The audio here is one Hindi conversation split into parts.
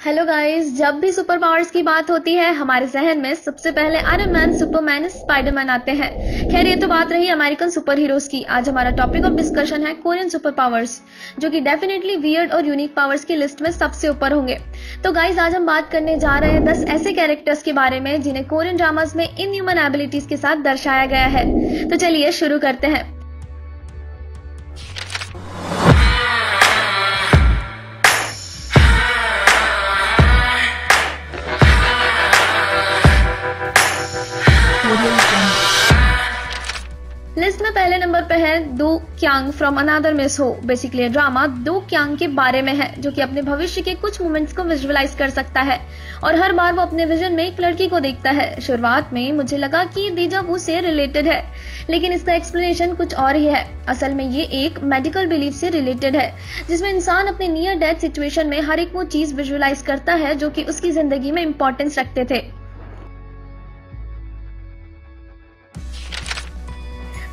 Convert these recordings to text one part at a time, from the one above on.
हेलो गाइस जब भी सुपर पावर्स की बात होती है, हमारे जहन में सबसे पहले आयरन मैन सुपरमैन स्पाइडरमैन आते हैं। खैर, ये तो बात रही अमेरिकन सुपर हीरोज की। आज हमारा टॉपिक ऑफ़ डिस्कशन है कोरियन सुपर पावर्स जो कि डेफिनेटली वियर्ड और यूनिक पावर्स की लिस्ट में सबसे ऊपर होंगे। तो गाइज़ आज हम बात करने जा रहे हैं दस ऐसे कैरेक्टर्स के बारे में, जिन्हें कोरियन ड्रामाज में इन ह्यूमन एबिलिटीज के साथ दर्शाया गया है। तो चलिए शुरू करते हैं। नंबर पे है Do Kyung from another Miss Oh. Basically drama Do Kyung के बारे में है, जो कि अपने भविष्य के कुछ मोमेंट्स को विजुअलाइज कर सकता है। और हर बार वो अपने विजन में एक लड़की को देखता है। शुरुआत में मुझे लगा कि वो से रिलेटेड है, लेकिन इसका एक्सप्लेनेशन कुछ और ही है। असल में ये एक मेडिकल बिलीफ से रिलेटेड है, जिसमें इंसान अपने नियर डेथ सिचुएशन में हर एक वो चीज़ विजुअलाइज करता है, जो कि उसकी ज़िंदगी में इंपॉर्टेंस रखते थे।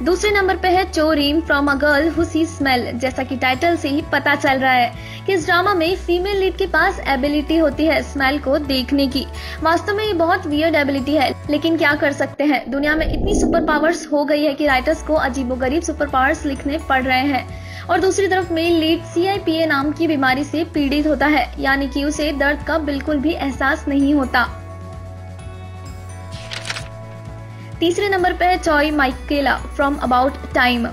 दूसरे नंबर पे है चोरीम from a girl who see smell जैसा कि टाइटल से ही पता चल रहा है कि इस ड्रामा में फीमेल लीड के पास एबिलिटी होती है स्मेल को देखने की। वास्तव में ये बहुत वियर्ड एबिलिटी है, लेकिन क्या कर सकते हैं? दुनिया में इतनी सुपर पावर्स हो गई है कि राइटर्स को अजीबोगरीब सुपर पावर्स लिखने पड़ रहे हैं। और दूसरी तरफ़ मेल लीड सीआईपीए नाम की बीमारी से पीड़ित होता है, यानी कि उसे दर्द का बिल्कुल भी एहसास नहीं होता। तीसरे नंबर पे है Choi Michaela from About Time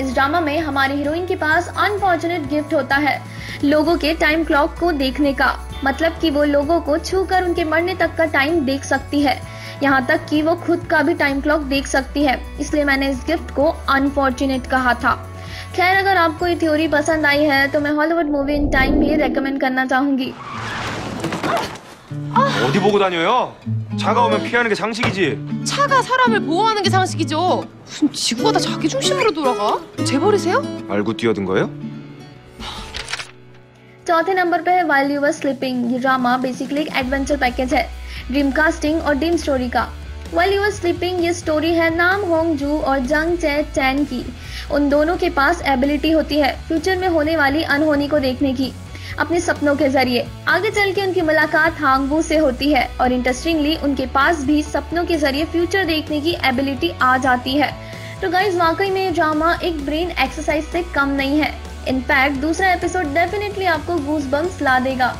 इस ड्रामा में हमारी हीरोइन के पास अनफॉर्चुनेट गिफ्ट होता है, लोगों के टाइम क्लॉक को देखने का। मतलब कि वो लोगों को छू कर उनके मरने तक का टाइम देख सकती है। यहाँ तक कि वो खुद का भी टाइम क्लॉक देख सकती है, इसलिए मैंने इस गिफ्ट को अनफॉर्चुनेट कहा था। खैर, अगर आपको ये थ्योरी पसंद आई है तो मैं हॉलीवुड मूवी इन टाइम भी रेकमेंड करना चाहूँगी। 어디 보고 다녀요? 차가 오면 피하는 게 상식이지. 차가 사람을 보호하는 게 상식이죠. 무슨 지구가 다 자기 중심으로 돌아가? 재벌이세요? 알고 뛰어든 거예요? चौथे नंबर पे है वाइल यू वर स्लीपिंग ये ड्रामा बेसिकली एक एडवेंचर पैकेज है ड्रीम कास्टिंग और ड्रीम स्टोरी का वाइल यू वर स्लीपिंग ये स्टोरी है नाम होंग जू और जंग चे चैन की उन दोनों के पास एबिलिटी होती है फ्यूचर में होने वाली अनहोनी को देखने की अपने सपनों के जरिए आगे चल के उनकी मुलाकात हांगवू से होती है और इंटरेस्टिंगली उनके पास भी सपनों के जरिए फ्यूचर देखने की एबिलिटी आ जाती है तो गाइज वाकई में ड्रामा एक ब्रेन एक्सरसाइज से कम नहीं है इनफैक्ट दूसरा एपिसोड डेफिनेटली आपको गूस बम्स ला देगा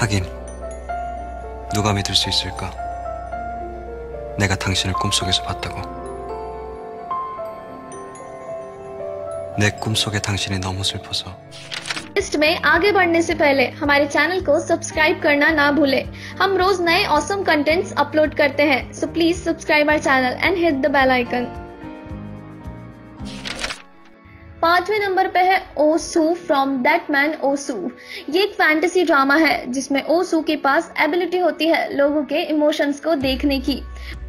하긴 누가 믿을 수 있을까? 내가 당신을 꿈속에서 봤다고. 내 꿈속의 당신이 너무 슬퍼서 लिस्ट में आगे बढ़ने से पहले हमारे चैनल को सब्सक्राइब करना ना भूले हम रोज नए ऑसम कंटेंट्स अपलोड करते हैं so please subscribe our channel and hit the bell icon पाँचवें नंबर पे है Oh Soo from that man Oh Soo. ये एक फैंटेसी ड्रामा है, जिसमें ओसू के पास एबिलिटी होती है लोगों के इमोशंस को देखने की।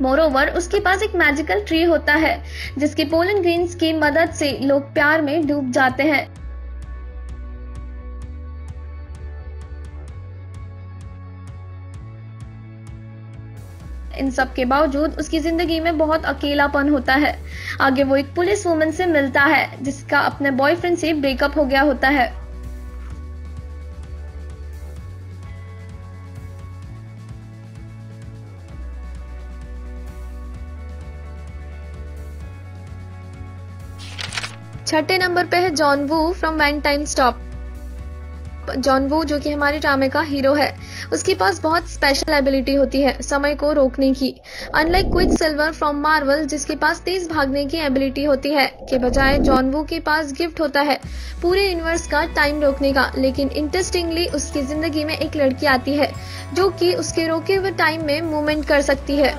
मोरोवर उसके पास एक मैजिकल ट्री होता है, जिसके पोलन ग्रीन्स की मदद से लोग प्यार में डूब जाते हैं। इन सब के बावजूद उसकी ज़िंदगी में बहुत अकेलापन होता है। आगे वो एक पुलिस वुमन से मिलता है, जिसका अपने बॉयफ्रेंड से ब्रेकअप हो गया होता है। छठे नंबर पे है John Woo from when time stop John वू जो कि हमारे ड्रामे का हीरो है उसके पास बहुत स्पेशल एबिलिटी होती है समय को रोकने की unlike quicksilver from Marvel जिसके पास तेज भागने की एबिलिटी होती है के बजाय जॉन वू के पास गिफ्ट होता है पूरे यूनिवर्स का टाइम रोकने का लेकिन इंटरेस्टिंगली उसकी जिंदगी में एक लड़की आती है जो कि उसके रोके हुए टाइम में मूवमेंट कर सकती है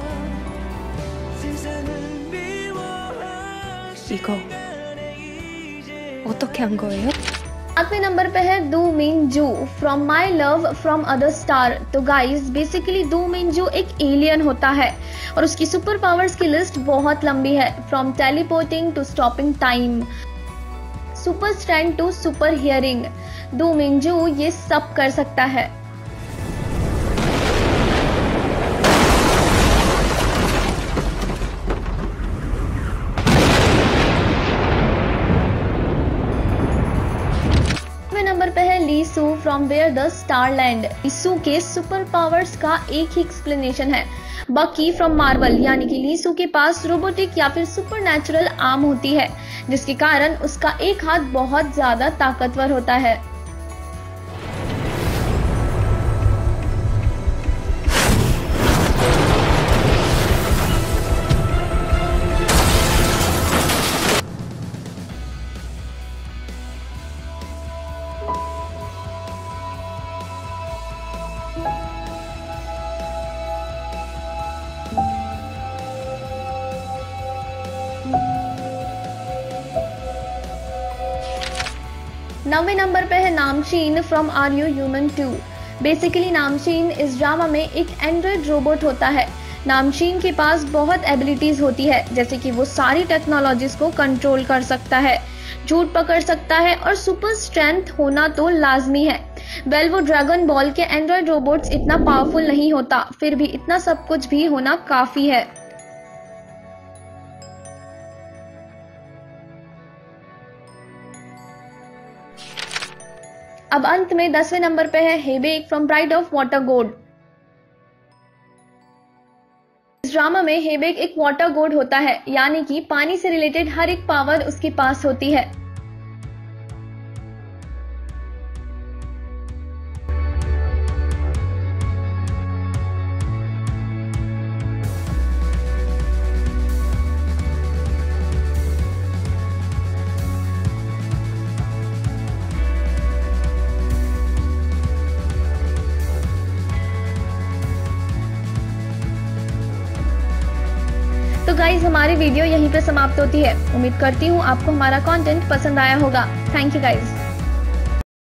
이거 어떻게 한 거예요? सातवें नंबर पे है Do Min Joon from my love from other star तो guys basically Do Min Joon एक एलियन होता है और उसकी सुपर पावर्स की लिस्ट बहुत लंबी है from teleporting to stopping time super strength to super hearing Do Min Joon ये सब कर सकता है। From where the star land Soo के सुपर पावर्स का एक ही एक्सप्लेनेशन है। बकी फ्रॉम मार्वल यानी कि लीसू के पास रोबोटिक या फिर सुपर नेचुरल आर्म होती है, जिसके कारण उसका एक हाथ बहुत ज़्यादा ताकतवर होता है। नवे नंबर पे है Nam Shin from are you human too basically Nam Shin इस ड्रामा में एक एंड्रॉयड रोबोट होता है। नामशीन के पास बहुत एबिलिटीज होती है जैसे कि वो सारी टेक्नोलॉजीज़ को कंट्रोल कर सकता है। झूठ पकड़ सकता है और सुपर स्ट्रेंथ होना तो लाजमी है। वेल well, वो ड्रैगन बॉल के एंड्रॉयड रोबोट्स इतना पावरफुल नहीं होता फिर भी इतना सब कुछ भी होना काफ़ी है। अब अंत में दसवें नंबर पे है Habaek from bride of water god इस ड्रामा में हेबेक एक वाटर गोड होता है, यानी कि पानी से रिलेटेड हर एक पावर उसके पास होती है। गाइज़ हमारी वीडियो यहीं पे समाप्त होती है। उम्मीद करती हूँ आपको हमारा कंटेंट पसंद आया होगा। Thank you guys